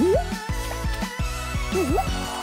Mm-hmm. Mm-hmm.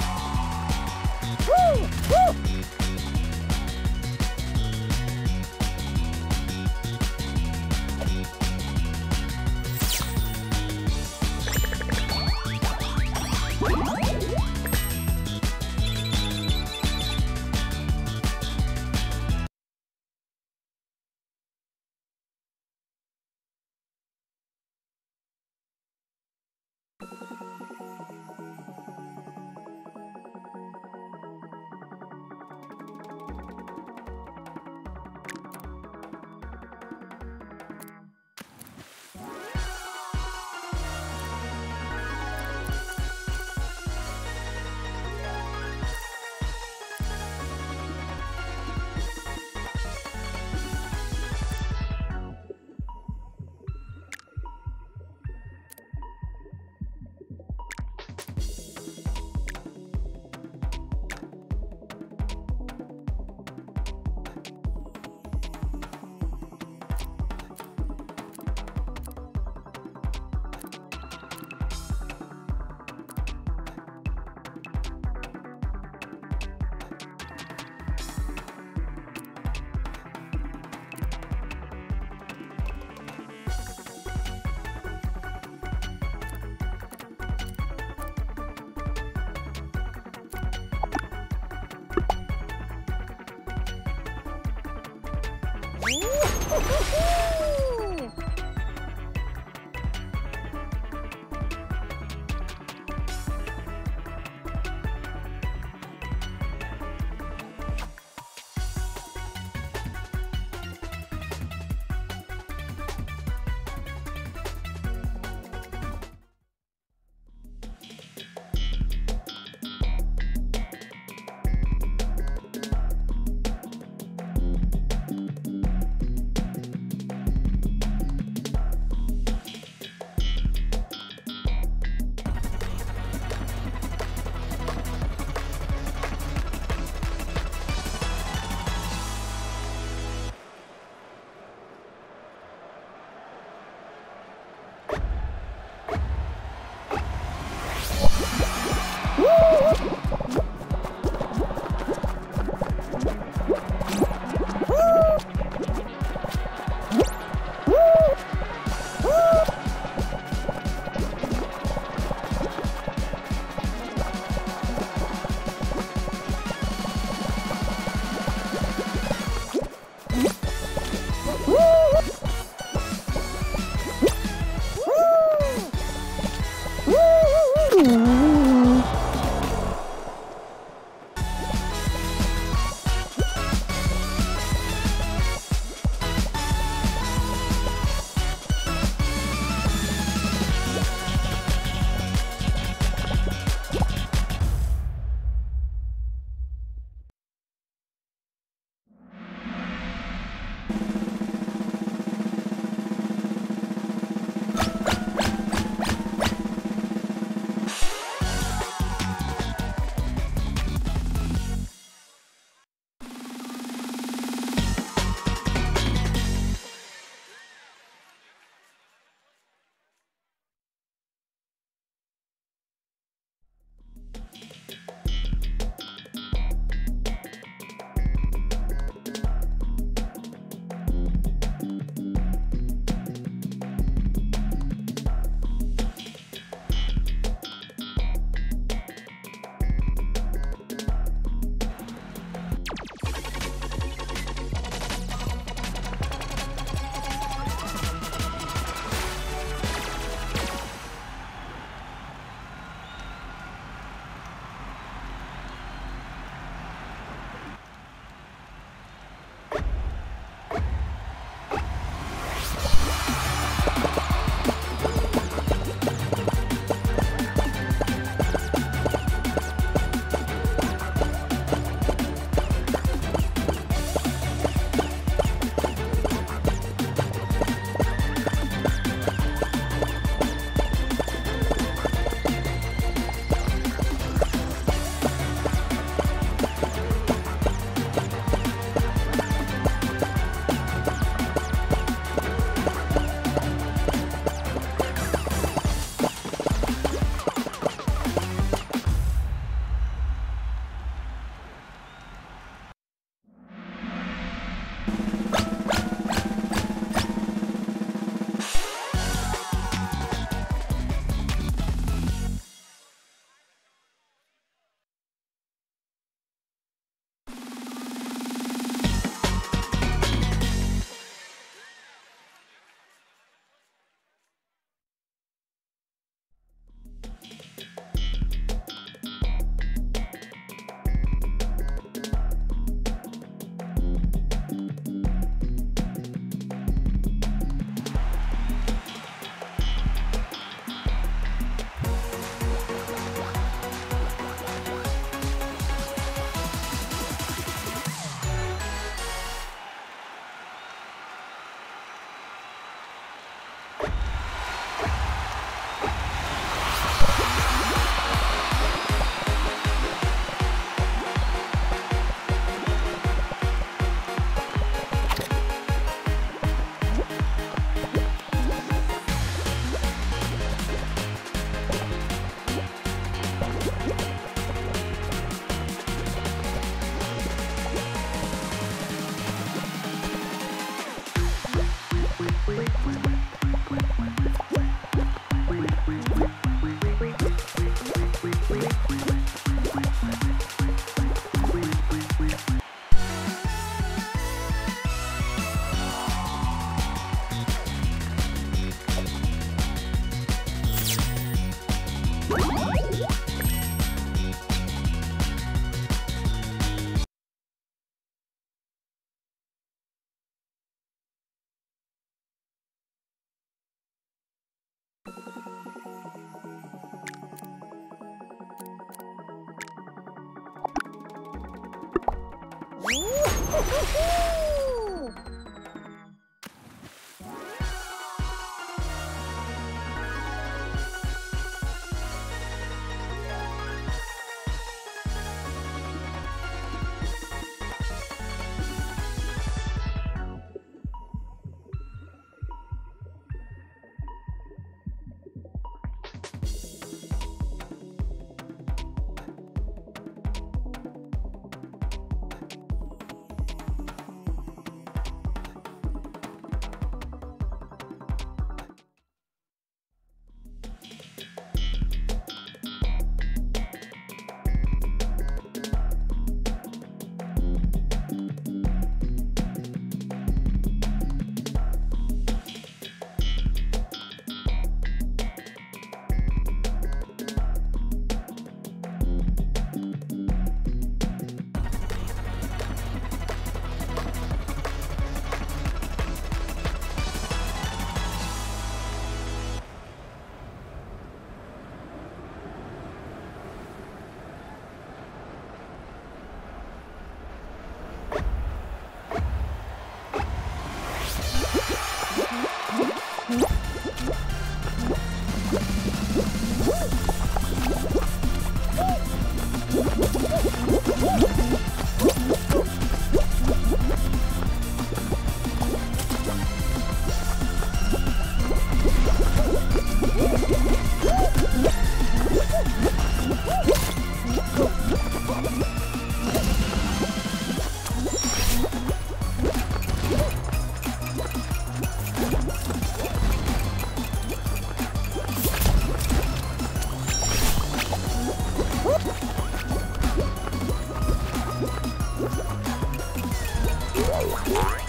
Música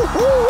Woohoo!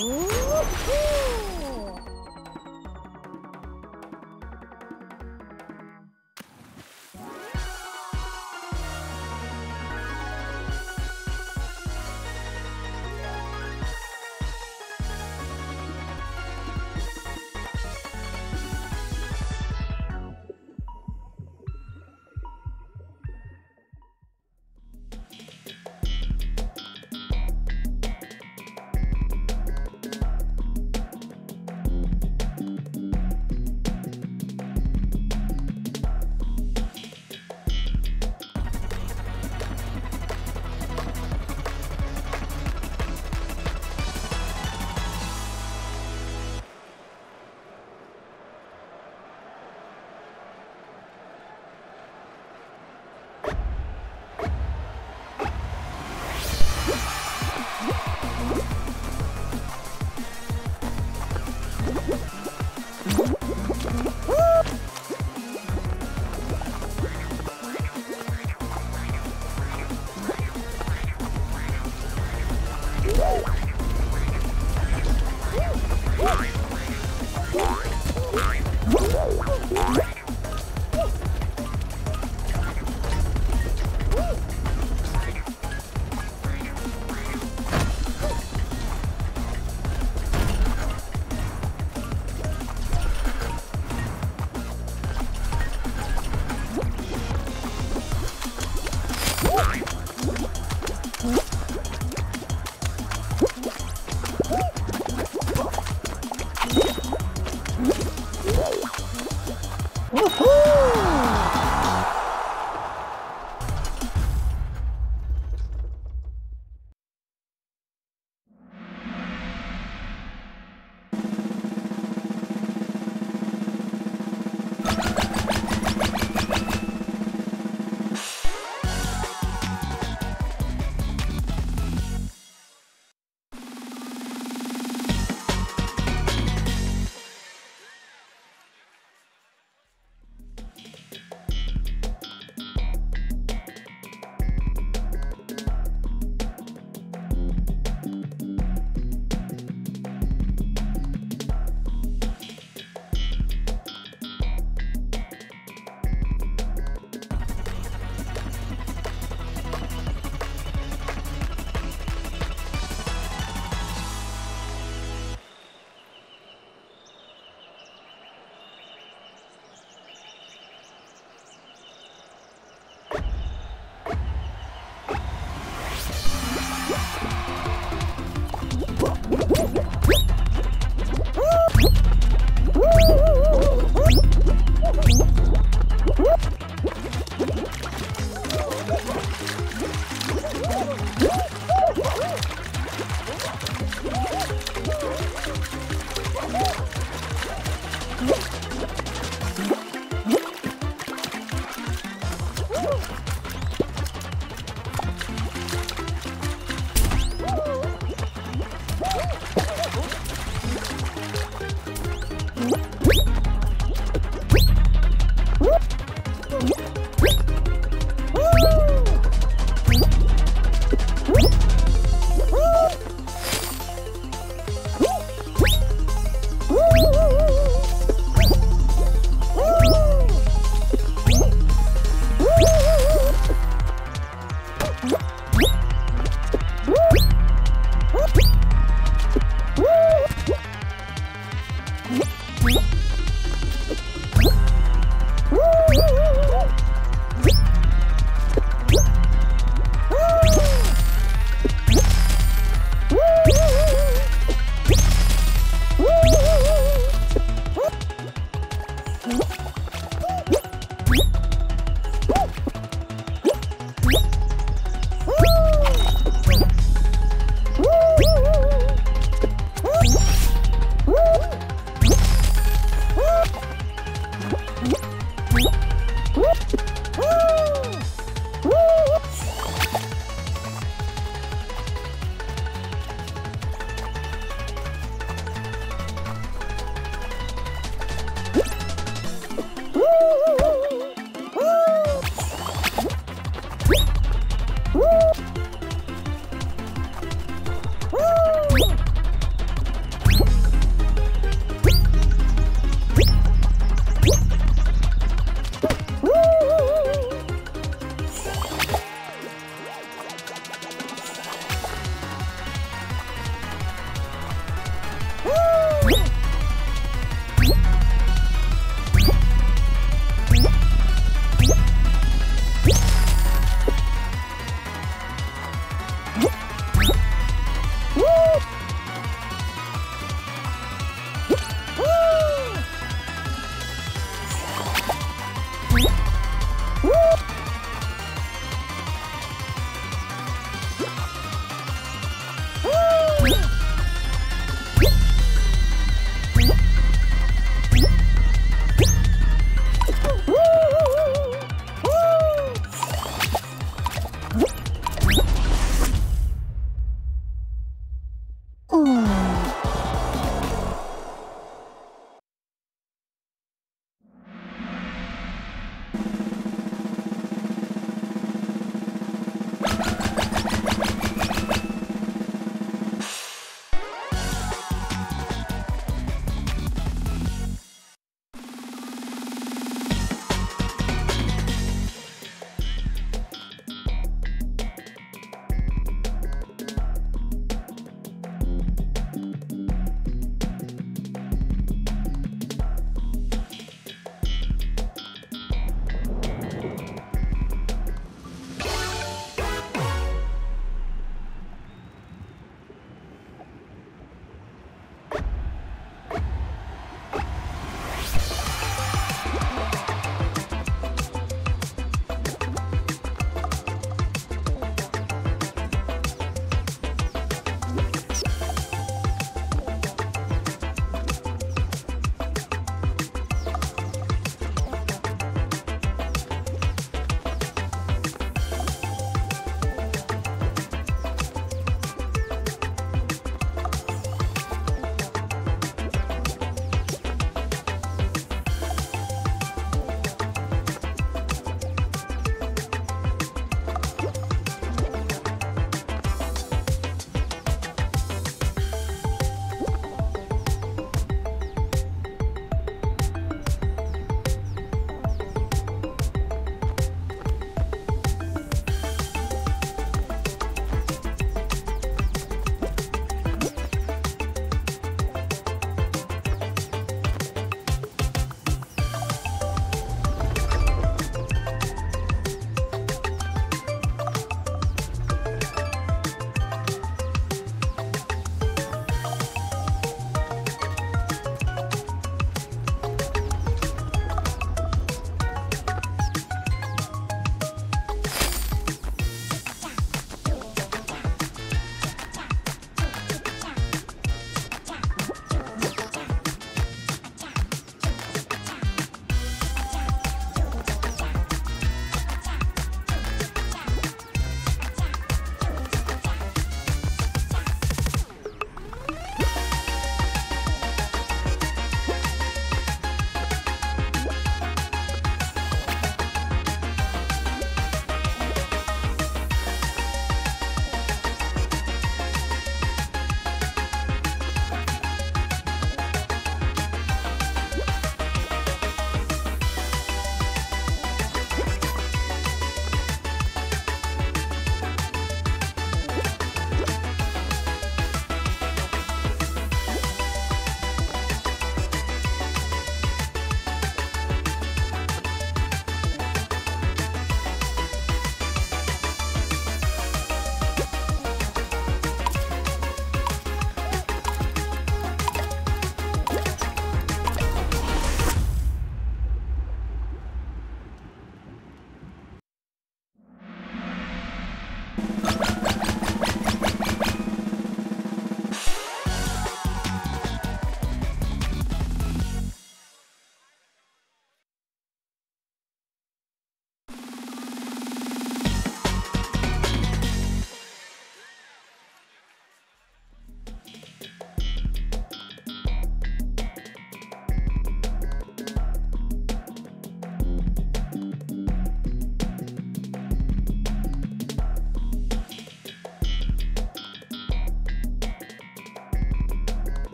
哦。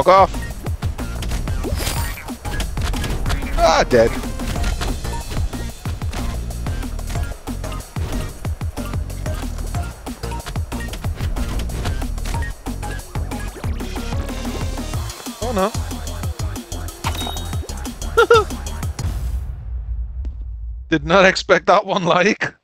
Fuck off. Ah, dead. Oh no. Did not expect that one like.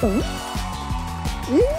Hum? Hum?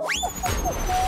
Oh, oh, oh, oh, oh.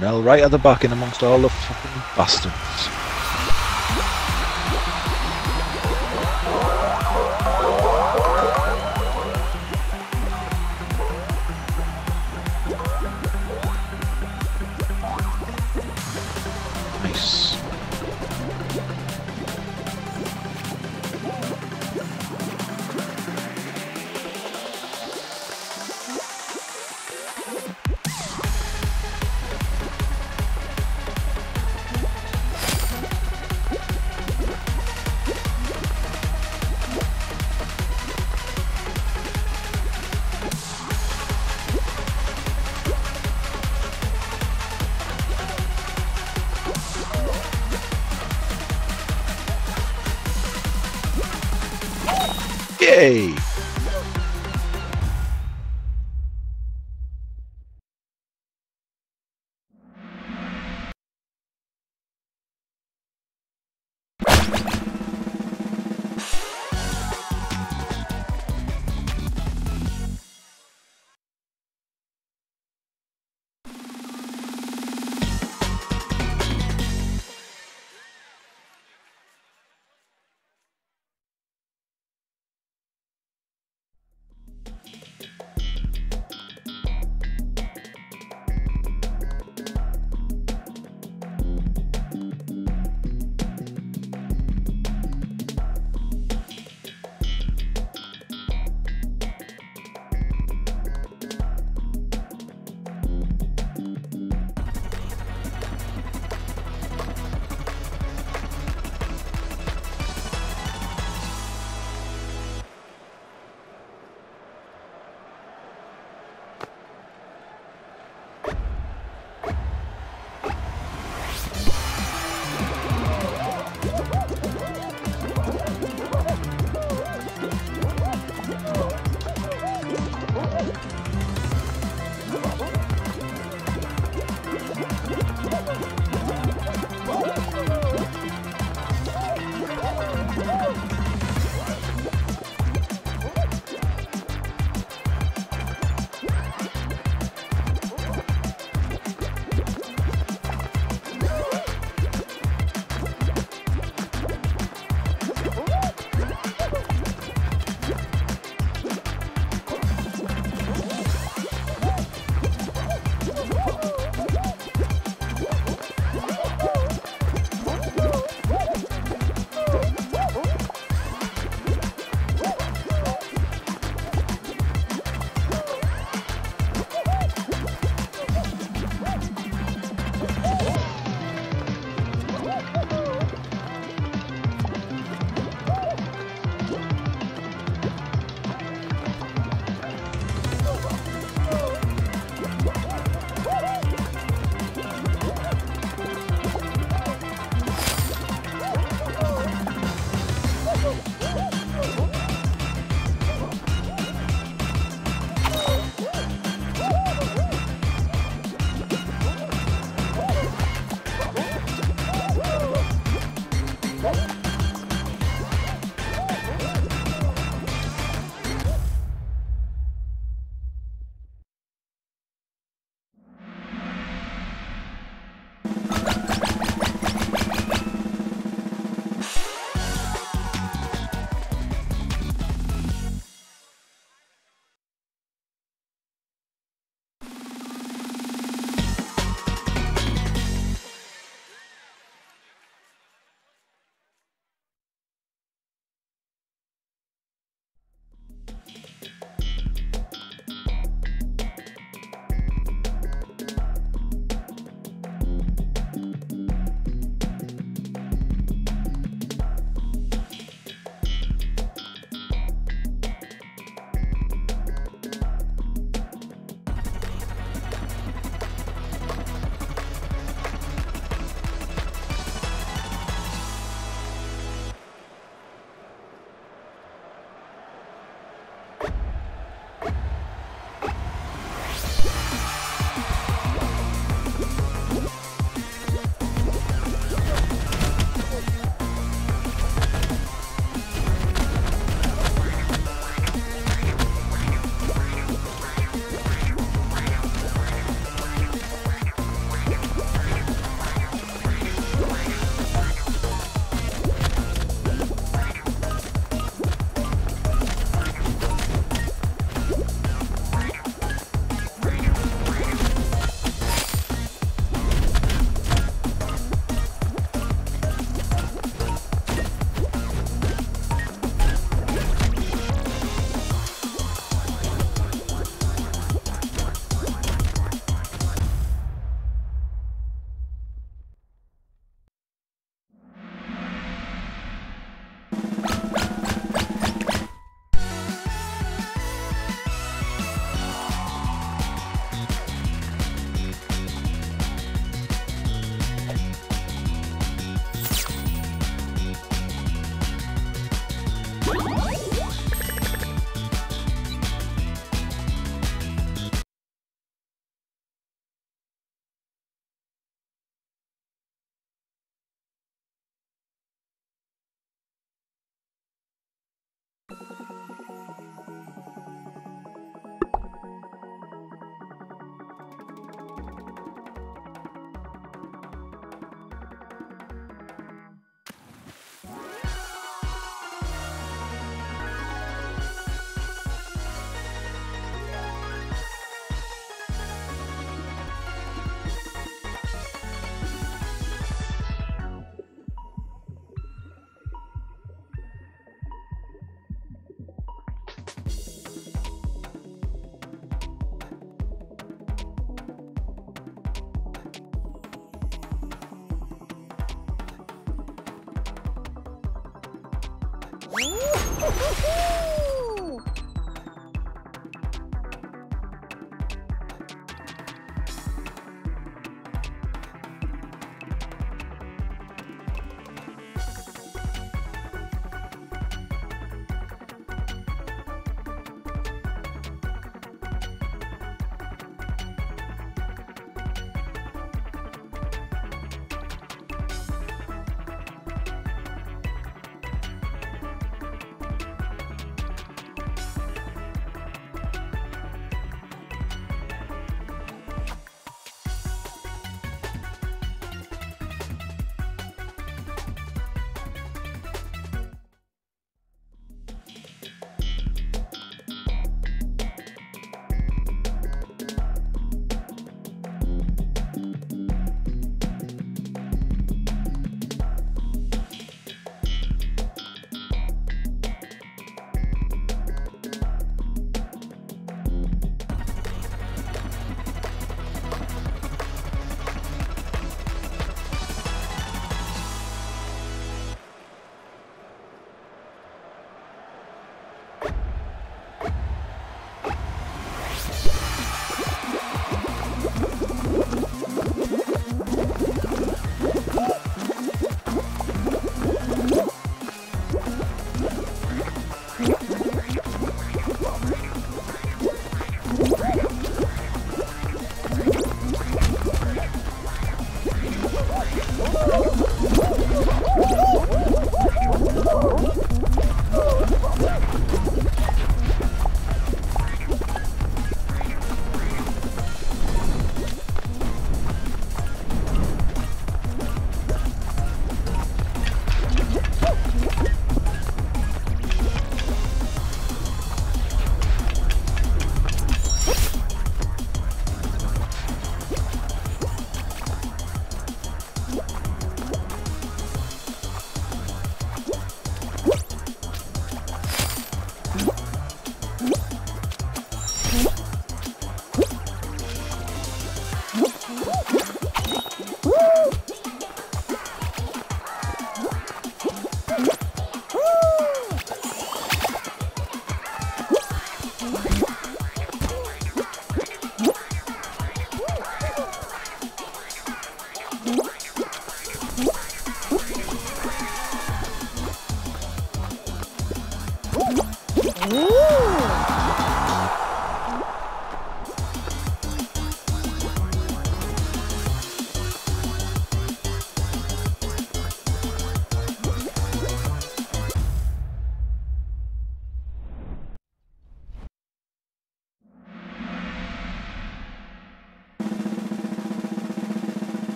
Canal right at the back in amongst all the fucking bastards. Yay!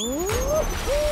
Ooh.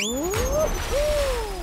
Uhul!